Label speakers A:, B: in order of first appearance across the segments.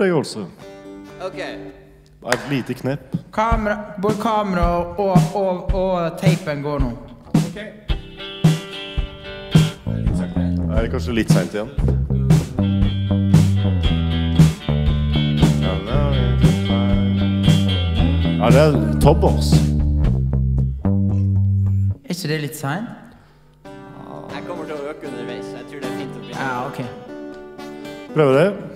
A: Altså.
B: OK.
A: Et lite knepp.
C: Kamera, både kamera og, og, og teipen går nå.
A: Er det kanskje litt seint igjen? Ja, det er toppers.
C: Er ikke det litt seint?
B: Jeg kommer til å øke underveis. Jeg tror det er fint å begynne.
C: Ja, ok.
A: Prøver det.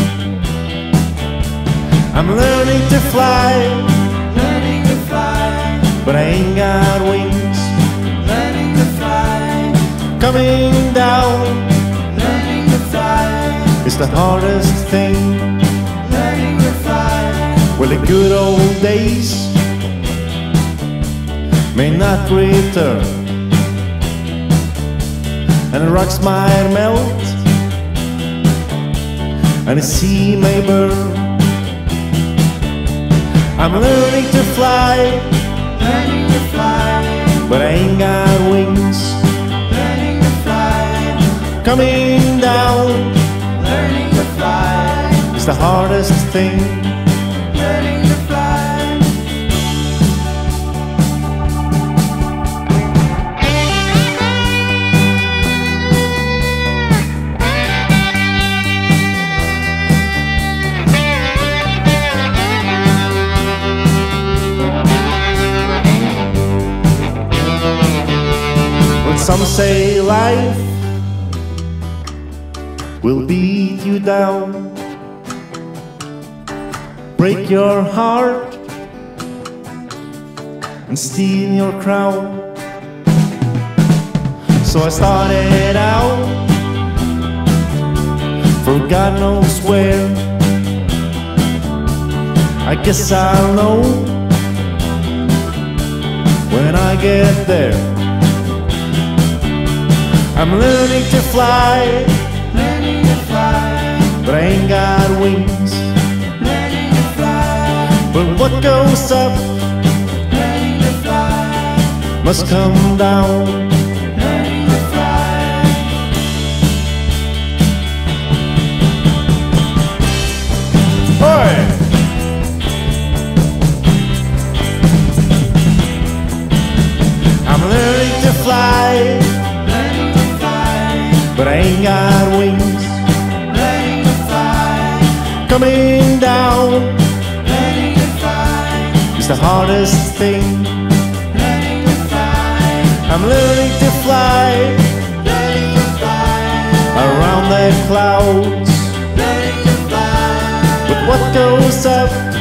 A: I'm learning to fly,
C: Learning to fly,
A: but I ain't got wings.
C: learning to fly,
A: Coming down
C: learning to fly,
A: is the hardest thing.
C: learning to fly.
A: Well, the good old days may not return, and the rocks might melt, and the sea may burn. I'm learning to fly,
C: Learning to fly,
A: but I ain't got wings.
C: learning to fly,
A: Coming down.
C: Learning to fly,
A: is the hardest thing. Some say life will beat you down, break your heart, and steal your crown. So I started out for God knows where. I guess I'll know when I get there. I'm learning to fly,
C: Learning to fly,
A: but I ain't got wings.
C: learning to fly,
A: But what goes up
C: learning to fly,
A: must come down. But I ain't got wings.
C: fly,
A: Coming down
C: fly,
A: is the hardest thing.
C: fly,
A: I'm learning to fly
C: fly,
A: around the clouds.
C: fly,
A: But what goes up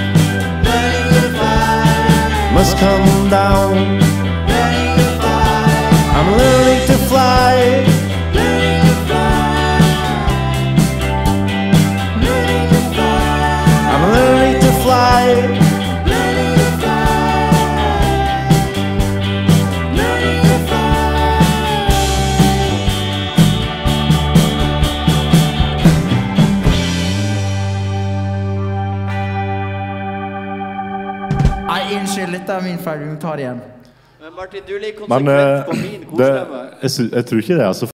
C: unnskyld, dette er min feil. Vi må ta det igjen.
B: Men Martin, du liker konsekvent
A: men
B: konsekvent
A: eh,
B: på min
A: det, jeg, sy- jeg tror ikke det er så